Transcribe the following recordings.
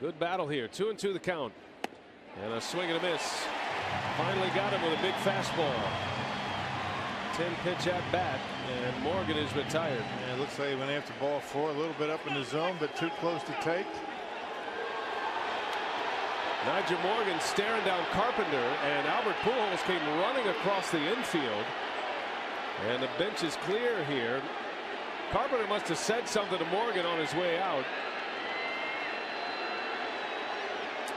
Good battle here. Two and two the count. And a swing and a miss. Finally got him with a big fastball. 10 pitch at bat and Morgan is retired. And it looks like he went after ball four a little bit up in the zone but too close to take. Nyjer Morgan staring down Carpenter and Albert Pujols came running across the infield. And the bench is clear here. Carpenter must have said something to Morgan on his way out.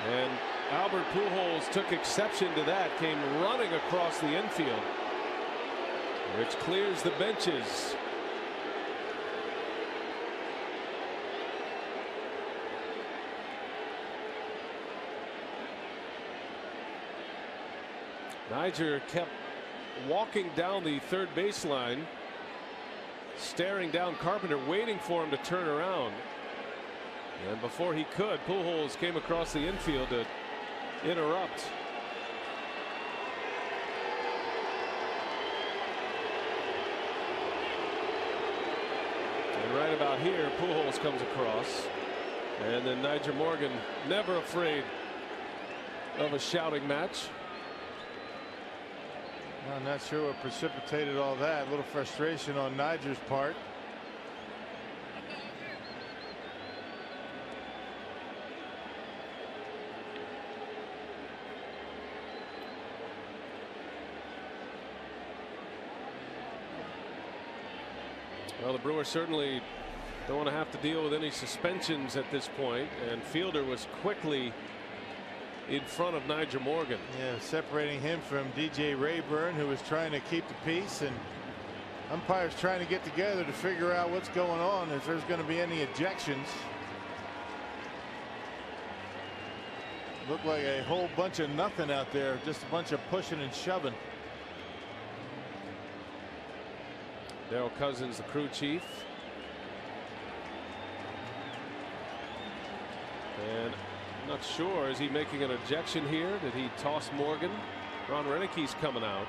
And Albert Pujols took exception to that, came running across the infield, which clears the benches. Nyjer kept walking down the third baseline, staring down Carpenter, waiting for him to turn around. And before he could, Pujols came across the infield to interrupt. And right about here, Pujols comes across. And then Nyjer Morgan, never afraid of a shouting match. I'm not sure what precipitated all that. A little frustration on Nyjer's part. Well, the Brewers certainly don't want to have to deal with any suspensions at this point, and Fielder was quickly in front of Nyjer Morgan. Yeah, separating him from DJ Reyburn, who was trying to keep the peace, and umpires trying to get together to figure out what's going on, if there's going to be any ejections. Looked like a whole bunch of nothing out there, just a bunch of pushing and shoving. Derryl Cousins, the crew chief. And I'm not sure. Is he making an ejection here? Did he toss Morgan? Ron Roenicke's coming out.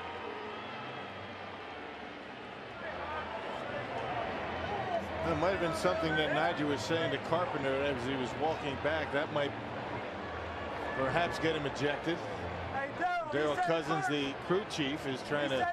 That might have been something that Nyjer was saying to Carpenter as he was walking back. That might perhaps get him ejected. Derryl Cousins, the crew chief, is trying to